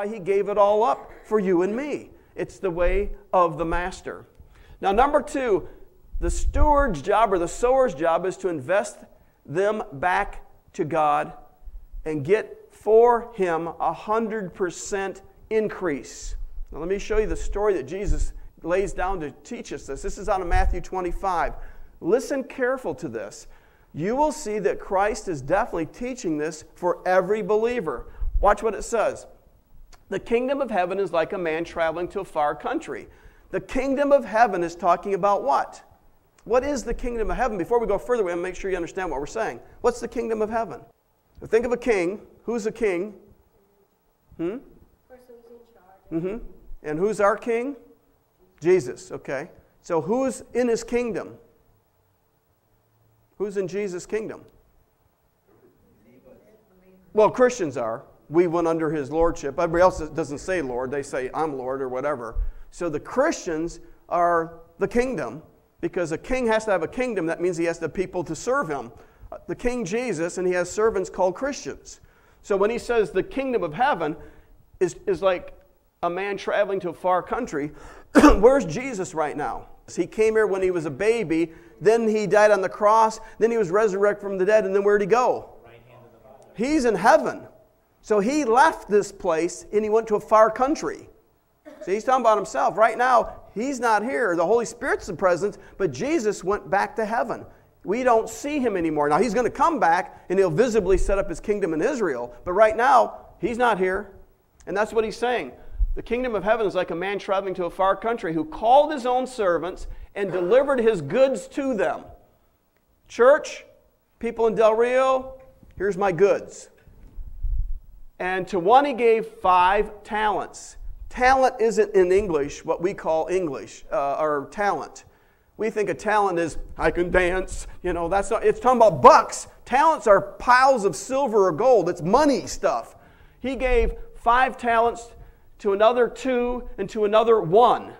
why he gave it all up for you and me. It's the way of the master. Now, number two, the steward's job or the sower's job is to invest them back to God and get for him a hundred percent increase. Now, let me show you the story that Jesus lays down to teach us this. This is out of Matthew 25. Listen careful to this. You will see that Christ is definitely teaching this for every believer. Watch what it says. The kingdom of heaven is like a man traveling to a far country. The kingdom of heaven is talking about what? What is the kingdom of heaven? Before we go further, we want to make sure you understand what we're saying. What's the kingdom of heaven? Think of a king. Who's a king? Hmm? Person's in charge. Mm-hmm. And who's our king? Jesus, okay. So who's in his kingdom? Who's in Jesus' kingdom? Well, Christians are. We went under his lordship. Everybody else doesn't say Lord, they say I'm Lord or whatever. So the Christians are the kingdom because a king has to have a kingdom. That means he has the people to serve him. The King Jesus, and he has servants called Christians. So when he says the kingdom of heaven is, is like a man traveling to a far country, where's Jesus right now? He came here when he was a baby, then he died on the cross, then he was resurrected from the dead, and then where'd he go? He's in heaven. So he left this place and he went to a far country. See, he's talking about himself. Right now, he's not here. The Holy Spirit's the presence, but Jesus went back to heaven. We don't see him anymore. Now, he's going to come back and he'll visibly set up his kingdom in Israel, but right now, he's not here. And that's what he's saying. The kingdom of heaven is like a man traveling to a far country who called his own servants and delivered his goods to them. Church, people in Del Rio, here's my goods. And to one he gave five talents. Talent isn't in English what we call English uh, or talent. We think a talent is, I can dance. You know, that's not, it's talking about bucks. Talents are piles of silver or gold, it's money stuff. He gave five talents to another two and to another one,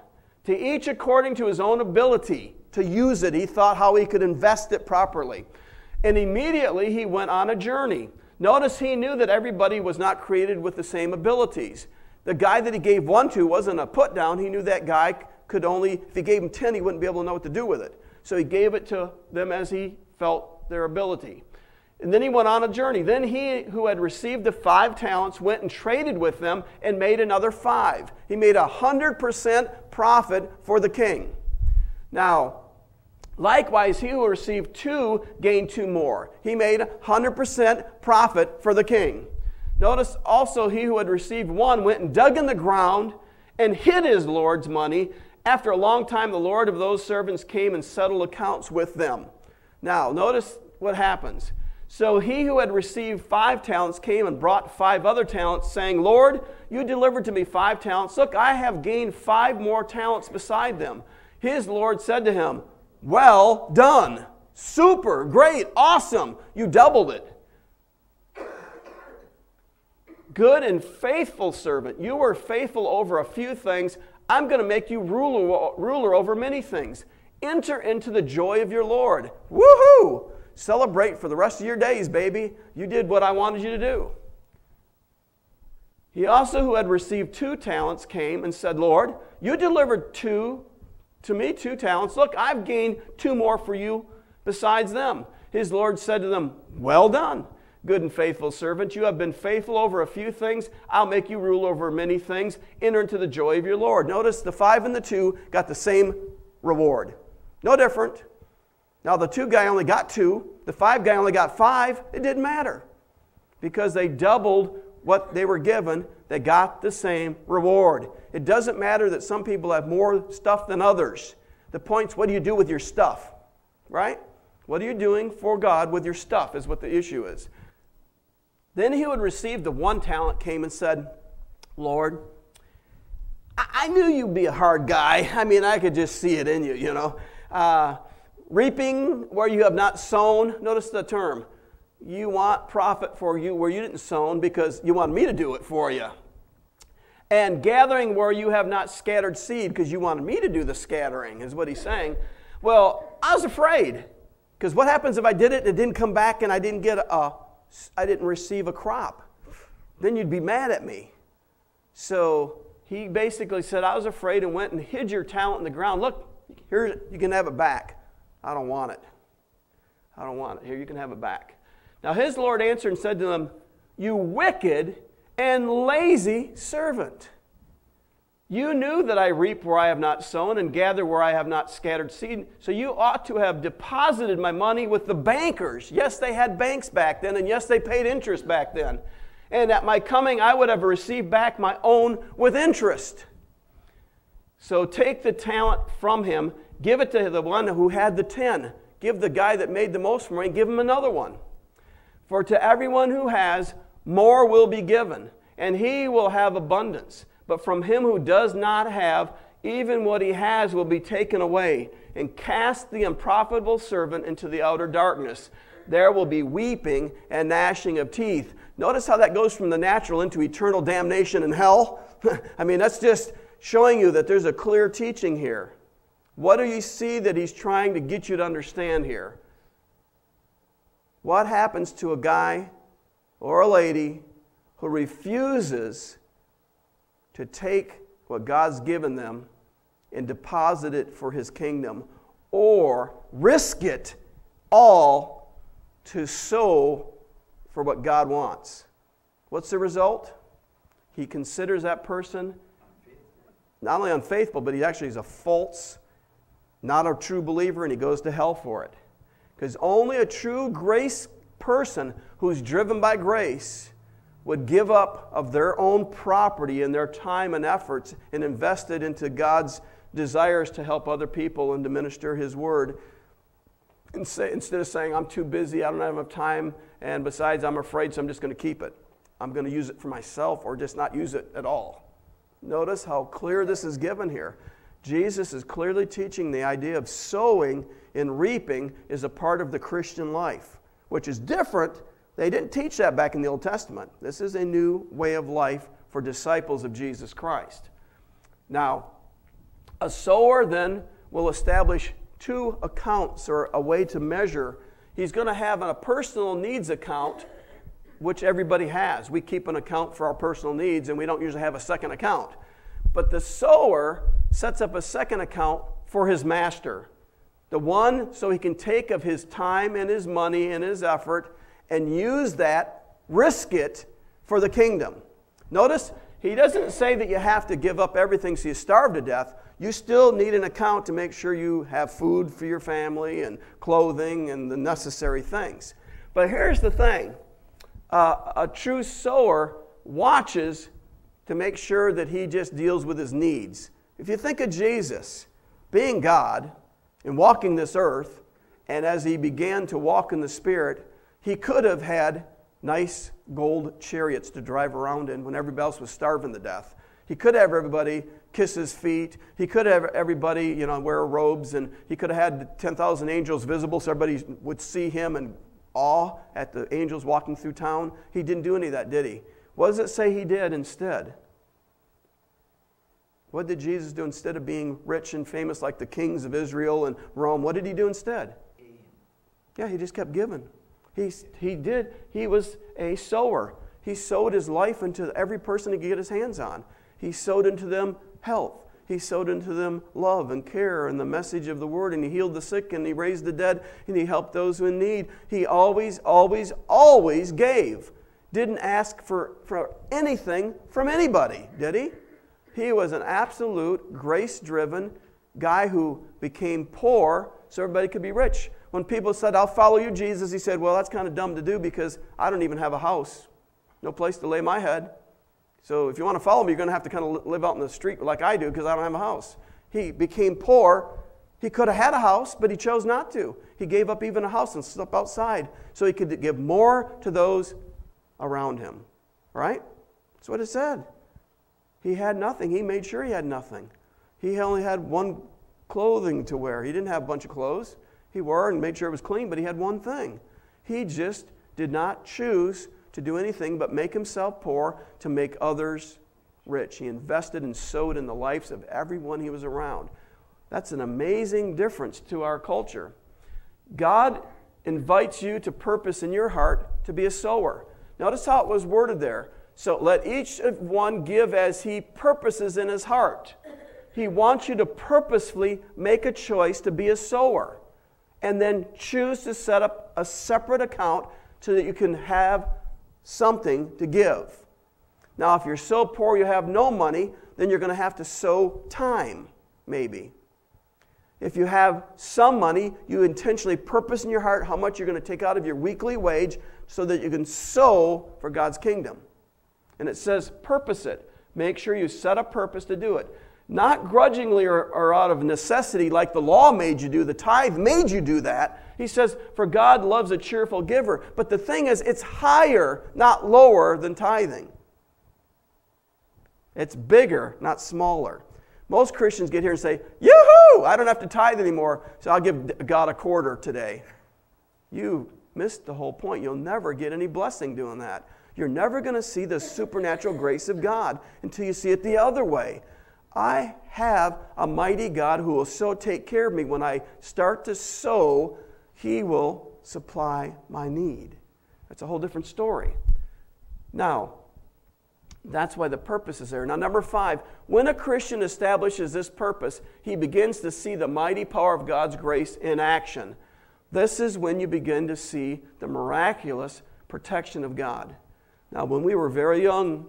to each according to his own ability to use it. He thought how he could invest it properly. And immediately he went on a journey. Notice he knew that everybody was not created with the same abilities. The guy that he gave one to wasn't a put down. He knew that guy could only, if he gave him 10, he wouldn't be able to know what to do with it. So he gave it to them as he felt their ability. And then he went on a journey. Then he who had received the five talents went and traded with them and made another five. He made a hundred percent profit for the king. Now, likewise, he who received two gained two more. He made a hundred percent profit for the king. Notice also he who had received one went and dug in the ground and hid his Lord's money after a long time, the Lord of those servants came and settled accounts with them. Now, notice what happens. So he who had received five talents came and brought five other talents, saying, Lord, you delivered to me five talents. Look, I have gained five more talents beside them. His Lord said to him, Well done. Super, great, awesome. You doubled it. Good and faithful servant. You were faithful over a few things. I'm going to make you ruler, ruler over many things. Enter into the joy of your Lord. Woohoo! Celebrate for the rest of your days, baby. You did what I wanted you to do. He also, who had received two talents, came and said, Lord, you delivered two to me, two talents. Look, I've gained two more for you besides them. His Lord said to them, Well done Good and faithful servant, you have been faithful over a few things. I'll make you rule over many things. Enter into the joy of your Lord. Notice the five and the two got the same reward. No different. Now, the two guy only got two, the five guy only got five. It didn't matter because they doubled what they were given. They got the same reward. It doesn't matter that some people have more stuff than others. The point's what do you do with your stuff, right? What are you doing for God with your stuff, is what the issue is. Then he would receive the one talent came and said, Lord, I knew you'd be a hard guy. I mean, I could just see it in you, you know. Uh, reaping where you have not sown, notice the term. You want profit for you where you didn't sow because you want me to do it for you. And gathering where you have not scattered seed because you wanted me to do the scattering, is what he's saying. Well, I was afraid because what happens if I did it and it didn't come back and I didn't get a I didn't receive a crop. Then you'd be mad at me. So he basically said, I was afraid and went and hid your talent in the ground. Look, here, you can have it back. I don't want it. I don't want it. Here, you can have it back. Now his Lord answered and said to them, You wicked and lazy servant. You knew that I reap where I have not sown and gather where I have not scattered seed. So you ought to have deposited my money with the bankers. Yes, they had banks back then, and yes, they paid interest back then. And at my coming, I would have received back my own with interest. So take the talent from him, give it to the one who had the ten. Give the guy that made the most money, give him another one. For to everyone who has, more will be given, and he will have abundance. But from him who does not have, even what he has will be taken away. And cast the unprofitable servant into the outer darkness. There will be weeping and gnashing of teeth. Notice how that goes from the natural into eternal damnation and hell. I mean, that's just showing you that there's a clear teaching here. What do you see that he's trying to get you to understand here? What happens to a guy or a lady who refuses to take what God's given them and deposit it for his kingdom or risk it all to sow for what God wants? What's the result? He considers that person not only unfaithful, but he actually is a false, not a true believer, and he goes to hell for it. Because only a true grace person who's driven by grace would give up of their own property and their time and efforts and invest it into God's desires to help other people and to minister His word. And say, instead of saying, I'm too busy, I don't have enough time, and besides, I'm afraid, so I'm just going to keep it. I'm going to use it for myself or just not use it at all. Notice how clear this is given here. Jesus is clearly teaching the idea of sowing and reaping is a part of the Christian life, which is different they didn't teach that back in the Old Testament. This is a new way of life for disciples of Jesus Christ. Now, a sower then will establish two accounts or a way to measure. He's going to have a personal needs account, which everybody has. We keep an account for our personal needs, and we don't usually have a second account. But the sower sets up a second account for his master. The one so he can take of his time and his money and his effort and use that, risk it for the kingdom. Notice, he doesn't say that you have to give up everything so you starve to death. You still need an account to make sure you have food for your family and clothing and the necessary things. But here's the thing uh, a true sower watches to make sure that he just deals with his needs. If you think of Jesus being God and walking this earth, and as he began to walk in the Spirit, he could have had nice gold chariots to drive around in when everybody else was starving to death. He could have everybody kiss his feet. He could have everybody, you know, wear robes, and he could have had 10,000 angels visible so everybody would see him and awe at the angels walking through town. He didn't do any of that, did he? What does it say he did instead? What did Jesus do instead of being rich and famous like the kings of Israel and Rome? What did he do instead? Yeah, he just kept giving. He, he did, he was a sower. He sowed his life into every person he could get his hands on. He sowed into them health. He sowed into them love and care and the message of the word, and he healed the sick and he raised the dead and he helped those who in need. He always, always, always gave. Didn't ask for, for anything from anybody, did he? He was an absolute grace driven guy who became poor so everybody could be rich when people said, I'll follow you, Jesus, he said, Well, that's kind of dumb to do because I don't even have a house, no place to lay my head. So if you want to follow me, you're going to have to kind of live out in the street like I do because I don't have a house. He became poor. He could have had a house, but he chose not to. He gave up even a house and slept outside so he could give more to those around him. Right? That's what it said. He had nothing. He made sure he had nothing. He only had one clothing to wear. He didn't have a bunch of clothes. He wore and made sure it was clean, but he had one thing. He just did not choose to do anything but make himself poor to make others rich. He invested and sowed in the lives of everyone he was around. That's an amazing difference to our culture. God invites you to purpose in your heart to be a sower. Notice how it was worded there So let each one give as he purposes in his heart. He wants you to purposefully make a choice to be a sower and then choose to set up a separate account so that you can have something to give. Now, if you're so poor you have no money, then you're going to have to sow time, maybe. If you have some money, you intentionally purpose in your heart how much you're going to take out of your weekly wage so that you can sow for God's kingdom. And it says, purpose it. Make sure you set a purpose to do it. Not grudgingly or, or out of necessity, like the law made you do, the tithe made you do that. He says, For God loves a cheerful giver. But the thing is, it's higher, not lower, than tithing. It's bigger, not smaller. Most Christians get here and say, Yoo-hoo! I don't have to tithe anymore, so I'll give God a quarter today. You missed the whole point. You'll never get any blessing doing that. You're never going to see the supernatural grace of God until you see it the other way. I have a mighty God who will so take care of me. When I start to sow, He will supply my need. That's a whole different story. Now, that's why the purpose is there. Now, number five, when a Christian establishes this purpose, he begins to see the mighty power of God's grace in action. This is when you begin to see the miraculous protection of God. Now, when we were very young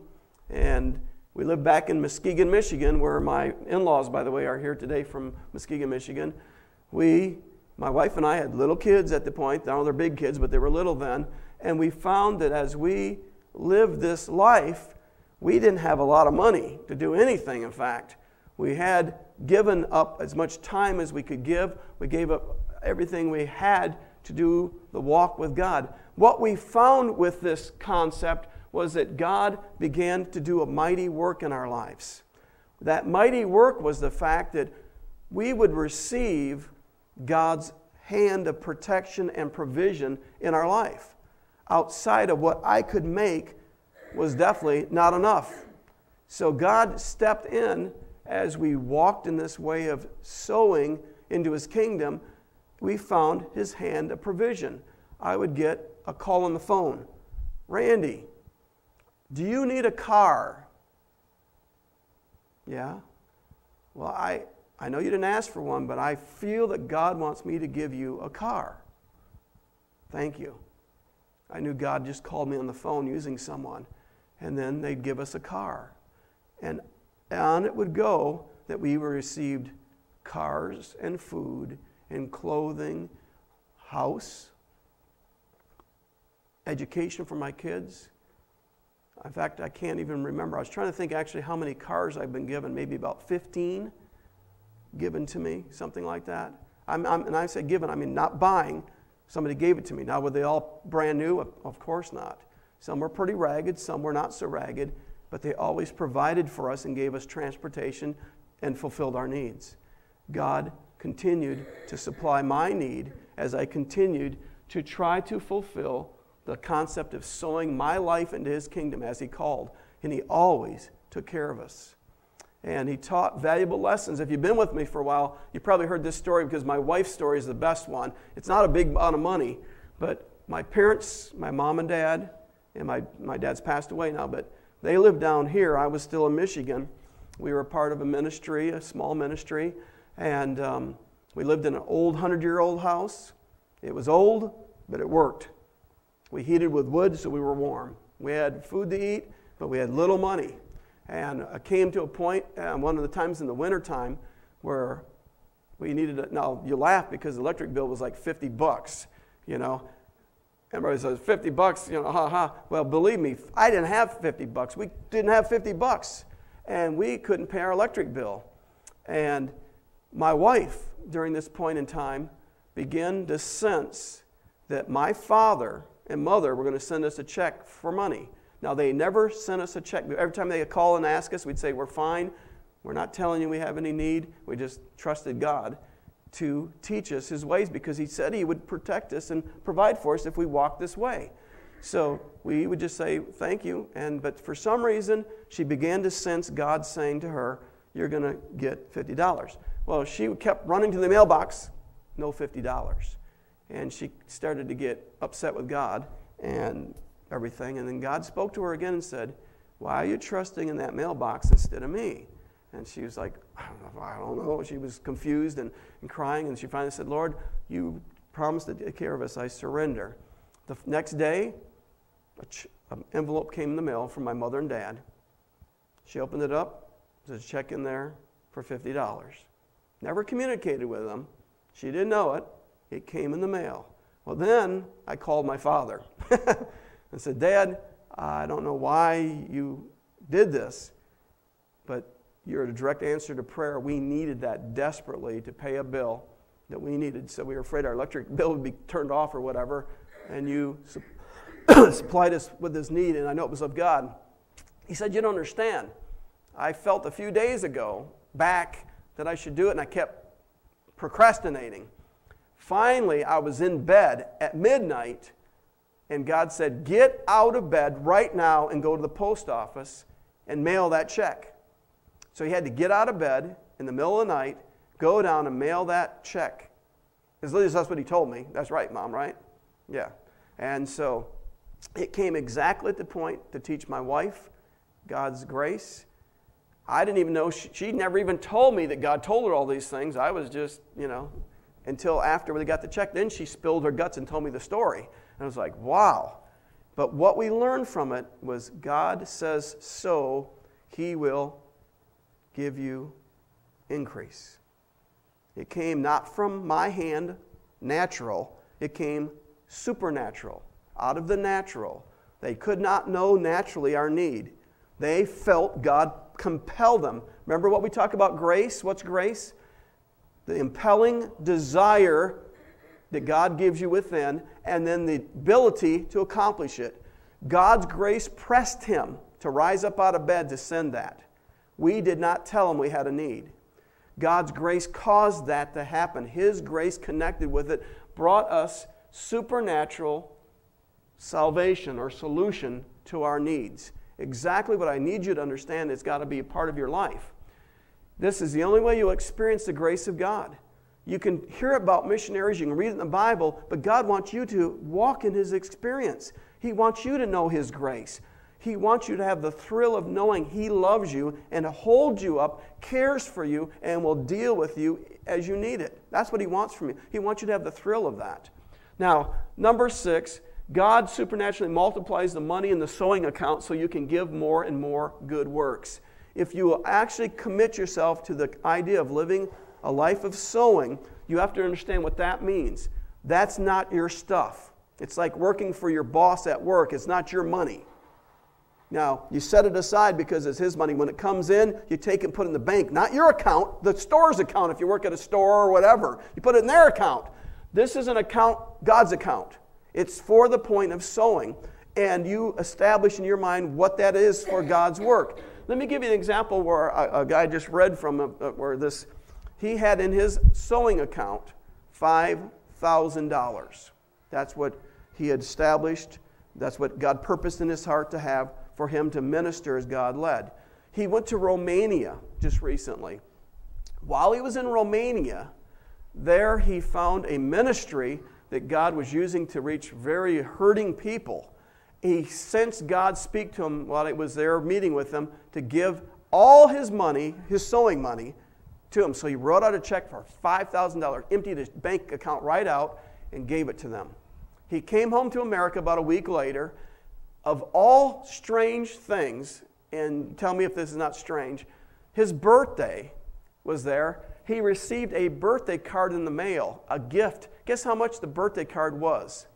and we lived back in Muskegon, Michigan, where my in laws, by the way, are here today from Muskegon, Michigan, we, my wife and I, had little kids at the point. Now they're big kids, but they were little then. And we found that as we lived this life, we didn't have a lot of money to do anything, in fact. We had given up as much time as we could give. We gave up everything we had to do the walk with God. What we found with this concept was that God began to do a mighty work in our lives. That mighty work was the fact that we would receive God's hand of protection and provision in our life. Outside of what I could make was definitely not enough. So God stepped in as we walked in this way of sowing into his kingdom. We found his hand of provision. I would get a call on the phone Randy, do you need a car? Yeah? Well, I, I know you didn't ask for one, but I feel that God wants me to give you a car. Thank you. I knew God just called me on the phone using someone and then they'd give us a car. And on it would go that we were received cars and food and clothing, house, education for my kids. In fact, I can't even remember. I was trying to think actually how many cars I've been given, maybe about 15 given to me, something like that. I'm, I'm, and I say given, I mean not buying. Somebody gave it to me. Now, were they all brand new? Of course not. Some were pretty ragged, some were not so ragged, but they always provided for us and gave us transportation and fulfilled our needs. God continued to supply my need as I continued to try to fulfill the concept of sowing my life into His kingdom as He called. And He always took care of us. And He taught valuable lessons. If you've been with me for a while, you probably heard this story because my wife's story is the best one. It's not a big amount of money, but my parents, my mom and dad, and my, my dad's passed away now, but they lived down here. I was still in Michigan. We were a part of a ministry, a small ministry, and um, we lived in an old 100 year old house. It was old, but it worked. We heated with wood, so we were warm. We had food to eat, but we had little money. And I came to a point, uh, one of the times in the wintertime, where we needed to, now you laugh because the electric bill was like 50 bucks, you know. Everybody says 50 bucks, you know, ha ha. Well, believe me, I didn't have 50 bucks. We didn't have 50 bucks, and we couldn't pay our electric bill. And my wife, during this point in time, began to sense that my father and mother were going to send us a check for money. Now, they never sent us a check. Every time they call and ask us, we'd say, We're fine. We're not telling you we have any need. We just trusted God to teach us his ways because he said he would protect us and provide for us if we walk this way. So we would just say thank you and but for some reason she began to sense God saying to her, "You're going to get $50." Well, she kept running to the mailbox, no $50. And she started to get upset with God and everything and then God spoke to her again and said, Why are you trusting in that mailbox instead of me? And she was like, I don't know. I don't know. She was confused and, and crying. And she finally said, Lord, you promised to take care of us. I surrender. The next day, an envelope came in the mail from my mother and dad. She opened it up. There's a check in there for $50. Never communicated with them. She didn't know it. It came in the mail. Well, then I called my father and said, Dad, I don't know why you did this, but you're a direct answer to prayer. We needed that desperately to pay a bill that we needed. So we were afraid our electric bill would be turned off or whatever, and you supplied us with this need, and I know it was of God. He said, You don't understand. I felt a few days ago back that I should do it, and I kept procrastinating. Finally, I was in bed at midnight, and God said, Get out of bed right now and go to the post office and mail that check. So he had to get out of bed in the middle of the night, go down and mail that check. At least that's what he told me. That's right, Mom, right? Yeah. And so it came exactly at the point to teach my wife God's grace. I didn't even know, she, she never even told me that God told her all these things. I was just, you know, until after we got the check. Then she spilled her guts and told me the story. And I was like, wow. But what we learned from it was God says so, He will give you increase. It came not from my hand, natural, it came supernatural, out of the natural. They could not know naturally our need. They felt God compel them. Remember what we talk about grace? What's grace? The impelling desire that God gives you within, and then the ability to accomplish it. God's grace pressed him to rise up out of bed to send that. We did not tell him we had a need. God's grace caused that to happen. His grace connected with it brought us supernatural salvation or solution to our needs. Exactly what I need you to understand. It's got to be a part of your life. This is the only way you'll experience the grace of God. You can hear about missionaries, you can read it in the Bible, but God wants you to walk in His experience. He wants you to know His grace. He wants you to have the thrill of knowing He loves you and holds you up, cares for you, and will deal with you as you need it. That's what He wants from you. He wants you to have the thrill of that. Now, number six, God supernaturally multiplies the money in the sowing account so you can give more and more good works. If you will actually commit yourself to the idea of living a life of sowing, you have to understand what that means. That's not your stuff. It's like working for your boss at work, it's not your money. Now, you set it aside because it's his money. When it comes in, you take it and put it in the bank. Not your account, the store's account if you work at a store or whatever. You put it in their account. This is an account, God's account. It's for the point of sowing. And you establish in your mind what that is for God's work. Let me give you an example where a, a guy just read from a, where this, he had in his sowing account $5,000. That's what he had established. That's what God purposed in his heart to have for him to minister as God led. He went to Romania just recently. While he was in Romania, there he found a ministry that God was using to reach very hurting people. He sensed God speak to him while he was there meeting with them to give all his money, his sowing money, to him. So he wrote out a check for $5,000, emptied his bank account right out, and gave it to them. He came home to America about a week later of all strange things, and tell me if this is not strange, his birthday was there. He received a birthday card in the mail, a gift. Guess how much the birthday card was?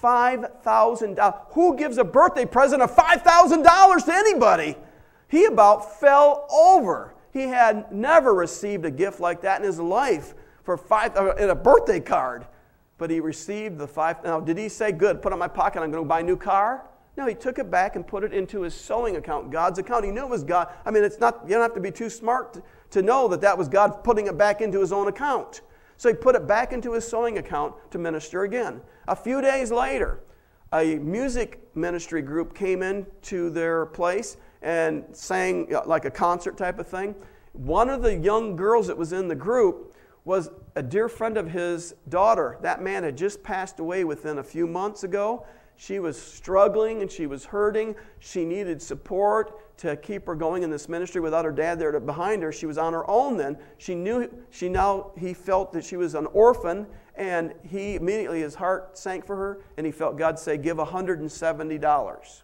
$5,000. Who gives a birthday present of $5,000 to anybody? He about fell over. He had never received a gift like that in his life for five uh, in a birthday card. But he received the five. Now, did he say, "Good, put it in my pocket. I'm going to buy a new car"? No, he took it back and put it into his sowing account, God's account. He knew it was God. I mean, it's not, you don't have to be too smart to, to know that that was God putting it back into his own account. So he put it back into his sowing account to minister again. A few days later, a music ministry group came into their place and sang uh, like a concert type of thing. One of the young girls that was in the group was a dear friend of his daughter. That man had just passed away within a few months ago, She was struggling and she was hurting. She needed support to keep her going in this ministry without her dad there behind her. She was on her own then. She knew she now he felt that she was an orphan and he immediately his heart sank for her and he felt God say give $170.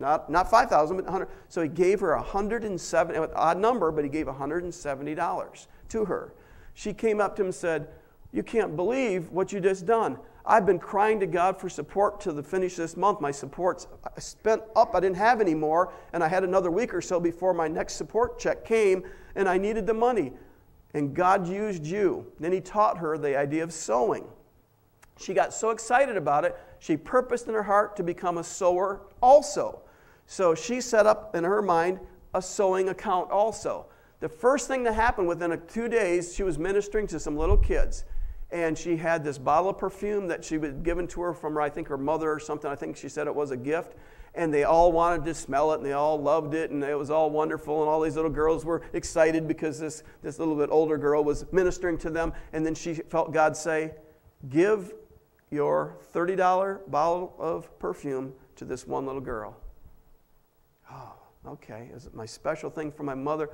Not, not 5000 but 100 So he gave her 170 odd number, but he gave $170 to her. She came up to him and said, "You can't believe what you just done. I've been crying to God for support to the finish this month. My support's spent up, I didn't have any more, and I had another week or so before my next support check came, and I needed the money. And God used you. Then He taught her the idea of sowing. She got so excited about it, she purposed in her heart to become a sower also. So she set up in her mind a sowing account also. The first thing that happened within a, two days, she was ministering to some little kids and she had this bottle of perfume that she was given to her from, her, I think, her mother or something. I think she said it was a gift. And they all wanted to smell it, and they all loved it, and it was all wonderful. And all these little girls were excited because this, this little bit older girl was ministering to them. And then she felt God say, Give your $30 bottle of perfume to this one little girl. Oh, okay. Is it my special thing for my mother?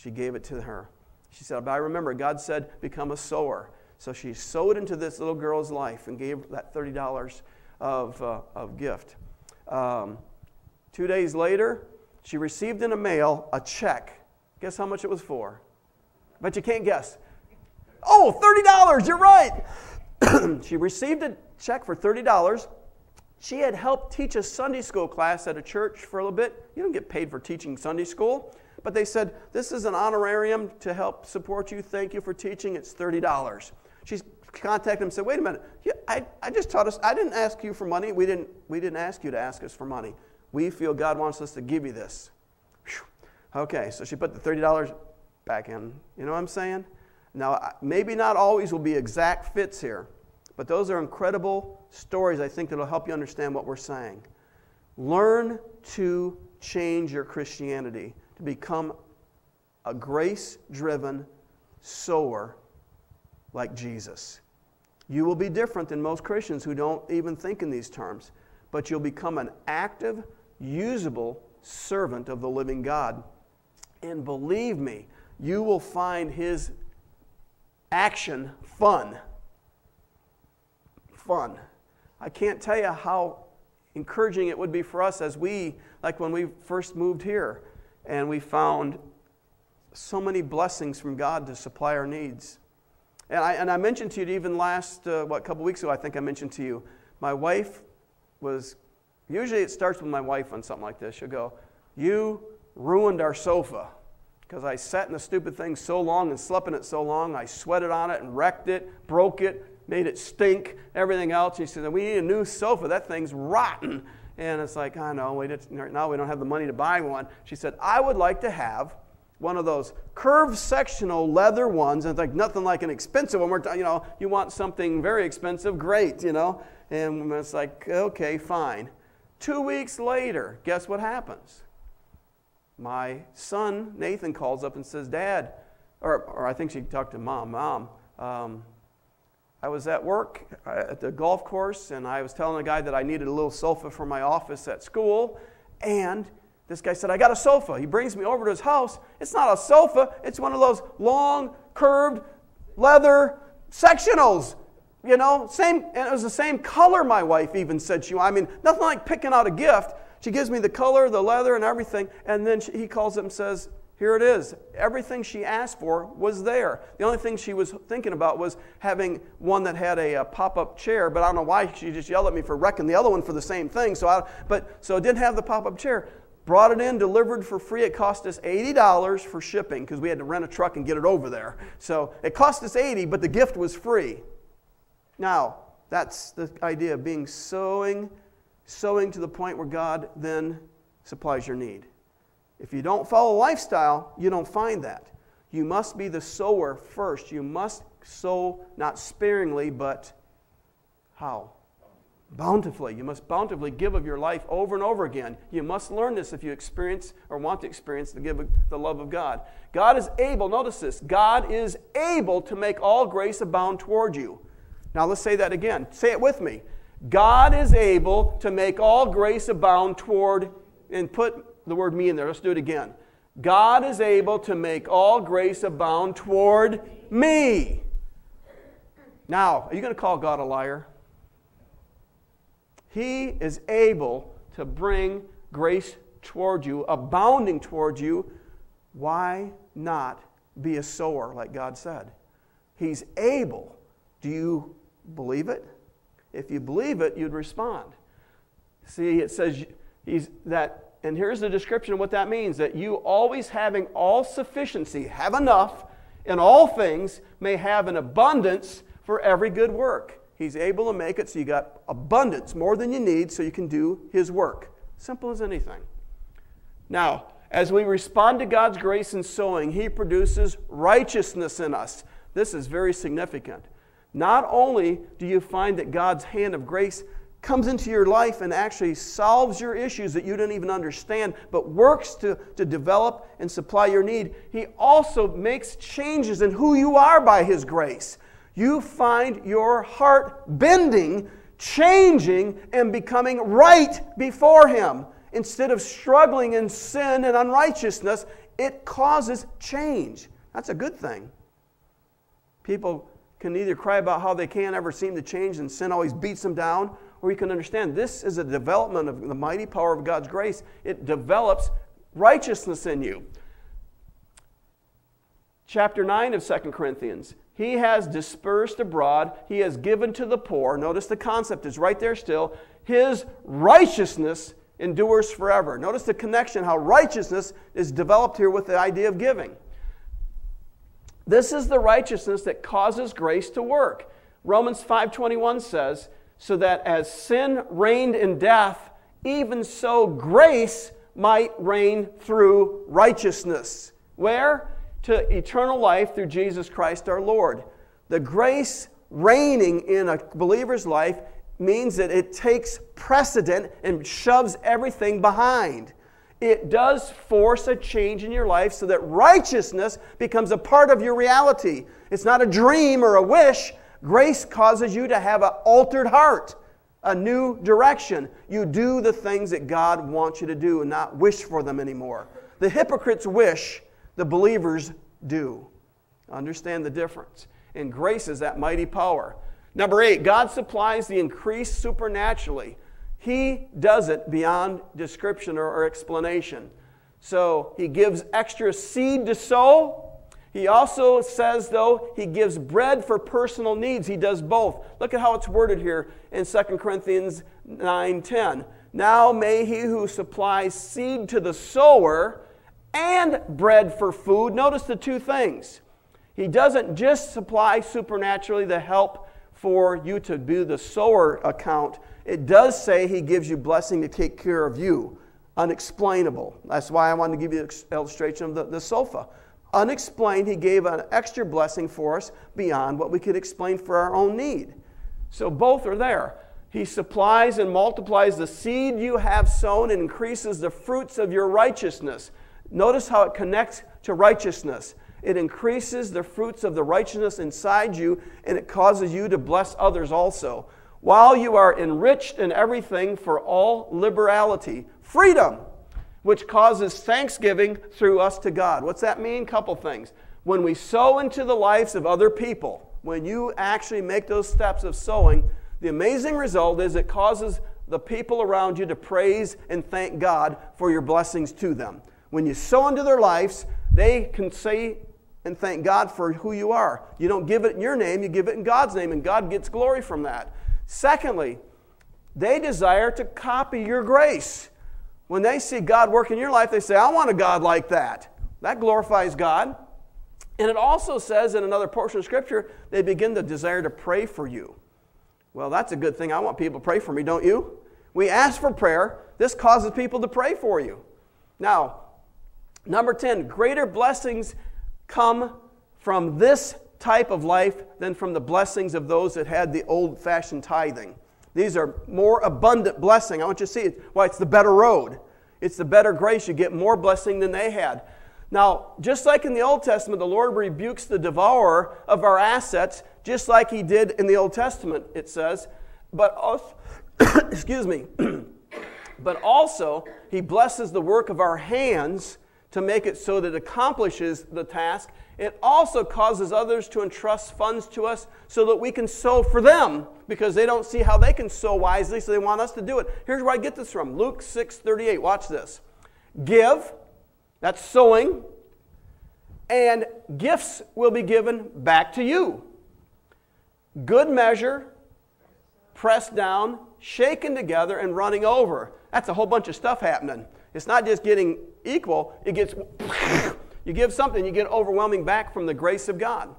She gave it to her. She said, But I remember God said, Become a sower. So she sowed into this little girl's life and gave that $30 of, uh, of gift. Um, two days later, she received in the mail a check. Guess how much it was for? But you can't guess. Oh, $30, you're right. she received a check for $30. She had helped teach a Sunday school class at a church for a little bit. You don't get paid for teaching Sunday school. But they said, This is an honorarium to help support you. Thank you for teaching. It's $30. She contacted him and said, wait a minute, I, I just taught us, I didn't ask you for money. We didn't, we didn't ask you to ask us for money. We feel God wants us to give you this. Whew. Okay, so she put the $30 back in. You know what I'm saying? Now, maybe not always will be exact fits here, but those are incredible stories I think that will help you understand what we're saying. Learn to change your Christianity to become a grace driven sower like Jesus. You will be different than most Christians who don't even think in these terms, but you'll become an active, usable servant of the living God. And believe me, you will find his action fun. Fun. I can't tell you how encouraging it would be for us as we, like when we first moved here and we found so many blessings from God to supply our needs. And I, and I mentioned to you even last, uh, what, couple weeks ago, I think I mentioned to you, my wife was, usually it starts with my wife on something like this. She'll go, You ruined our sofa. Because I sat in the stupid thing so long and slept in it so long, I sweated on it and wrecked it, broke it, made it stink, everything else. She said, We need a new sofa. That thing's rotten. And it's like, I know, we now we don't have the money to buy one. She said, I would like to have one of those curved sectional leather ones, and it's like nothing like an expensive one. We're, you know, you want something very expensive, great, you know. And it's like, okay, fine. Two weeks later, guess what happens? My son, Nathan, calls up and says, Dad, or, or I think she talked to mom, Mom, um, I was at work uh, at the golf course, and I was telling the guy that I needed a little sofa for my office at school, and this guy said, I got a sofa. He brings me over to his house. It's not a sofa, it's one of those long, curved leather sectionals. You know, same, and it was the same color, my wife even said she, I mean, nothing like picking out a gift. She gives me the color, the leather, and everything, and then she, he calls up and says, Here it is. Everything she asked for was there. The only thing she was thinking about was having one that had a, uh, a pop up chair, but I don't know why she just yelled at me for wrecking the other one for the same thing. So, I, but, so it didn't have the pop up chair brought it in, delivered for free. It cost us $80 for shipping because we had to rent a truck and get it over there. So it cost us 80, but the gift was free. Now, that's the idea of being sowing, sowing to the point where God then supplies your need. If you don't follow lifestyle, you don't find that. You must be the sower first. You must sow not sparingly, but how? bountifully. You must bountifully give of your life over and over again. You must learn this if you experience or want to experience the, give the love of God. God is able, notice this, God is able to make all grace abound toward you. Now let's say that again. Say it with me. God is able to make all grace abound toward, and put the word me in there. Let's do it again. God is able to make all grace abound toward me. Now, are you going to call God a liar? He is able to bring grace toward you, abounding toward you. Why not be a sower, like God said? He's able. Do you believe it? If you believe it, you'd respond. See, it says he's that, and here's the description of what that means that you always having all sufficiency, have enough in all things, may have an abundance for every good work. He's able to make it so you got abundance, more than you need, so you can do his work. Simple as anything. Now, as we respond to God's grace in sowing, he produces righteousness in us. This is very significant. Not only do you find that God's hand of grace comes into your life and actually solves your issues that you didn't even understand, but works to, to develop and supply your need, He also makes changes in who you are by His grace. You find your heart bending, changing, and becoming right before Him. Instead of struggling in sin and unrighteousness, it causes change. That's a good thing. People can either cry about how they can't ever seem to change and sin always beats them down, or you can understand this is a development of the mighty power of God's grace. It develops righteousness in you. Chapter 9 of 2 Corinthians. He has dispersed abroad, he has given to the poor. Notice the concept is right there still. His righteousness endures forever. Notice the connection, how righteousness is developed here with the idea of giving. This is the righteousness that causes grace to work. Romans 5:21 says, "So that as sin reigned in death, even so grace might reign through righteousness." Where? To eternal life through Jesus Christ our Lord. The grace reigning in a believer's life means that it takes precedent and shoves everything behind it does force a change in your life so that righteousness becomes a part of your reality. It's not a dream or a wish. Grace causes you to have an altered heart, a new direction. You do the things that God wants you to do and not wish for them anymore. The hypocrites wish, the believers do. Understand the difference. And grace is that mighty power. Number eight, God supplies the increase supernaturally. He does it beyond description or, or explanation. So he gives extra seed to sow. He also says, though, he gives bread for personal needs. He does both. Look at how it's worded here in 2 Corinthians 9:10. Now may he who supplies seed to the sower and bread for food. Notice the two things. He doesn't just supply supernaturally the help for you to do the sower account, it does say he gives you blessing to take care of you. Unexplainable. That's why I wanted to give you the illustration of the, the sofa. Unexplained, he gave an extra blessing for us beyond what we could explain for our own need. So both are there. He supplies and multiplies the seed you have sown and increases the fruits of your righteousness. Notice how it connects to righteousness. It increases the fruits of the righteousness inside you, and it causes you to bless others also while you are enriched in everything for all liberality, freedom, which causes thanksgiving through us to God. What's that mean? Couple things. When we sow into the lives of other people, when you actually make those steps of sowing, the amazing result is it causes the people around you to praise and thank God for your blessings to them. When you sow into their lives, they can say and thank God for who you are. You don't give it in your name, you give it in God's name, and God gets glory from that. Secondly, they desire to copy your grace. When they see God work in your life, they say, I want a God like that. That glorifies God. And it also says in another portion of Scripture, they begin to desire to pray for you. Well, that's a good thing. I want people to pray for me, don't you? We ask for prayer. This causes people to pray for you. Now, number 10, greater blessings come from this type of life than from the blessings of those that had the old fashioned tithing. These are more abundant blessing. I want you to see it. Why? It's the better road. It's the better grace. You get more blessing than they had. Now, just like in the Old Testament, the Lord rebukes the devourer of our assets, just like he did in the Old Testament, it says. but also, excuse me, but also he blesses the work of our hands to make it so that it accomplishes the task. It also causes others to entrust funds to us so that we can sow for them because they don't see how they can sow wisely, so they want us to do it. Here's where I get this from Luke 6 38. Watch this. Give, that's sowing, and gifts will be given back to you. Good measure, pressed down, shaken together, and running over. That's a whole bunch of stuff happening. It's not just getting equal, it gets, you give something, you get overwhelming back from the grace of God.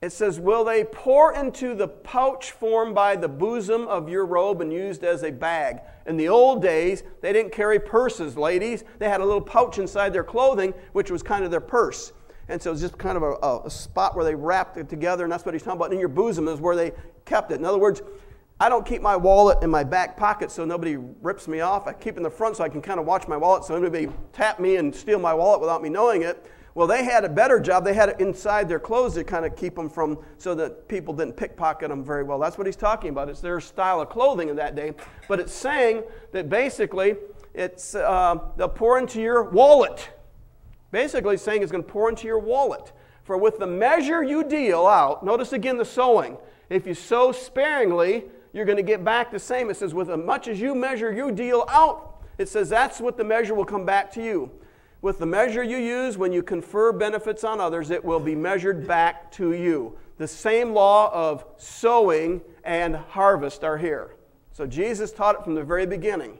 It says, Will they pour into the pouch formed by the bosom of your robe and used as a bag? In the old days, they didn't carry purses, ladies. They had a little pouch inside their clothing, which was kind of their purse. And so it's just kind of a, a, spot where they wrapped it together, and that's what he's talking about. In your bosom is where they kept it. In other words, I don't keep my wallet in my back pocket so nobody rips me off. I keep in the front so I can kind of watch my wallet so nobody tap me and steal my wallet without me knowing it. Well, they had a better job. They had it inside their clothes to kind of keep them from, so that people didn't pickpocket them very well. That's what he's talking about. It's their style of clothing in that day. But it's saying that basically it's, uh, they'll pour into your wallet. Basically, saying it's going to pour into your wallet. For with the measure you deal out, notice again the sowing. If you sow sparingly, you're going to get back the same. It says, with as much as you measure, you deal out. It says that's what the measure will come back to you. With the measure you use when you confer benefits on others, it will be measured back to you. The same law of sowing and harvest are here. So Jesus taught it from the very beginning.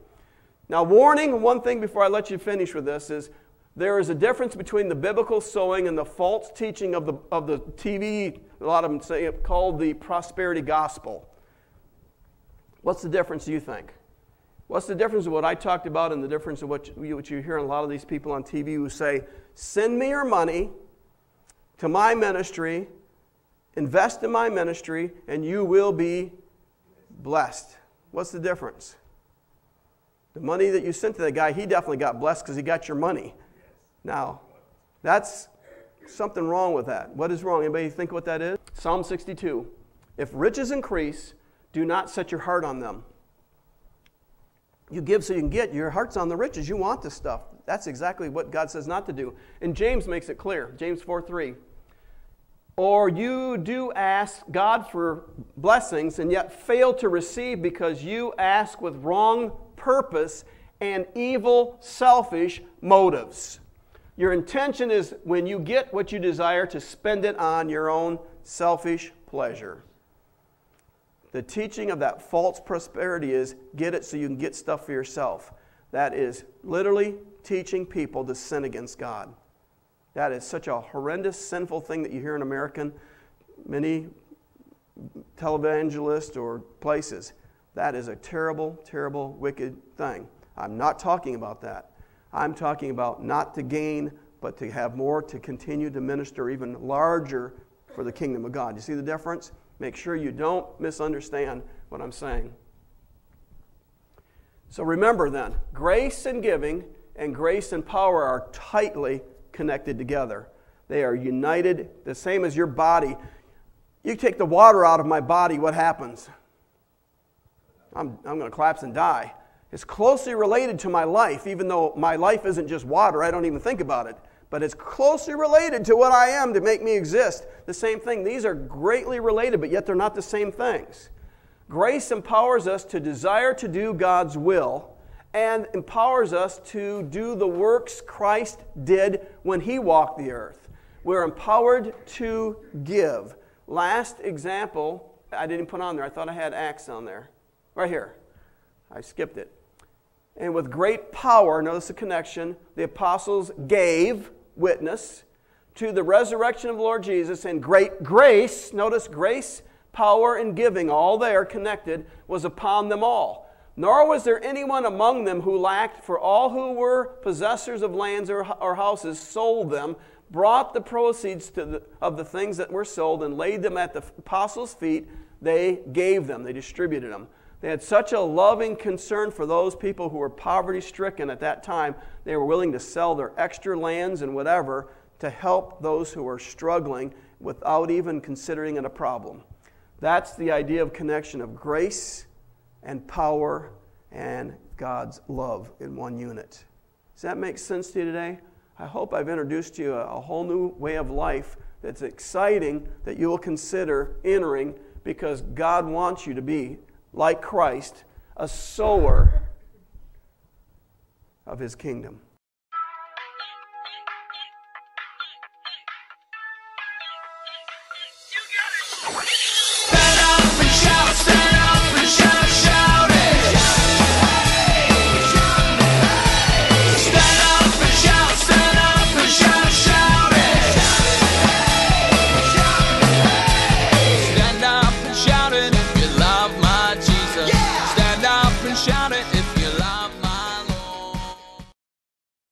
Now, warning one thing before I let you finish with this is there is a difference between the biblical sowing and the false teaching of the, of the TV, a lot of them say it, called the prosperity gospel. What's the difference, do you think? What's the difference of what I talked about and the difference of what you, what you hear in a lot of these people on TV who say, send me your money to my ministry, invest in my ministry, and you will be blessed? What's the difference? The money that you sent to that guy, he definitely got blessed because he got your money. Now, that's something wrong with that. What is wrong? Anybody think what that is? Psalm 62. If riches increase, do not set your heart on them. You give so you can get. Your heart's on the riches. You want the stuff. That's exactly what God says not to do. And James makes it clear. James 4 3. Or you do ask God for blessings and yet fail to receive because you ask with wrong purpose and evil, selfish motives. Your intention is when you get what you desire to spend it on your own selfish pleasure. The teaching of that false prosperity is get it so you can get stuff for yourself. That is literally teaching people to sin against God. That is such a horrendous, sinful thing that you hear in American, many televangelists or places. That is a terrible, terrible, wicked thing. I'm not talking about that. I'm talking about not to gain, but to have more, to continue to minister even larger for the kingdom of God. You see the difference? Make sure you don't misunderstand what I'm saying. So remember then, grace and giving and grace and power are tightly connected together. They are united, the same as your body. You take the water out of my body, what happens? I'm, I'm going to collapse and die. It's closely related to my life, even though my life isn't just water, I don't even think about it but it's closely related to what I am to make me exist. The same thing. These are greatly related, but yet they're not the same things. Grace empowers us to desire to do God's will and empowers us to do the works Christ did when he walked the earth. We're empowered to give. Last example, I didn't put on there. I thought I had Acts on there. Right here. I skipped it. And with great power, notice the connection, the apostles gave witness to the resurrection of the Lord Jesus and great grace, notice grace, power, and giving, all there connected, was upon them all. Nor was there anyone among them who lacked, for all who were possessors of lands or, or houses sold them, brought the proceeds the, of the things that were sold, and laid them at the apostles' feet. They gave them, they distributed them. They had such a loving concern for those people who were poverty stricken at that time, they were willing to sell their extra lands and whatever to help those who were struggling without even considering it a problem. That's the idea of connection of grace and power and God's love in one unit. Does that make sense to you today? I hope I've introduced you a, a whole new way of life that's exciting that you will consider entering because God wants you to be, like Christ, a sower of his kingdom.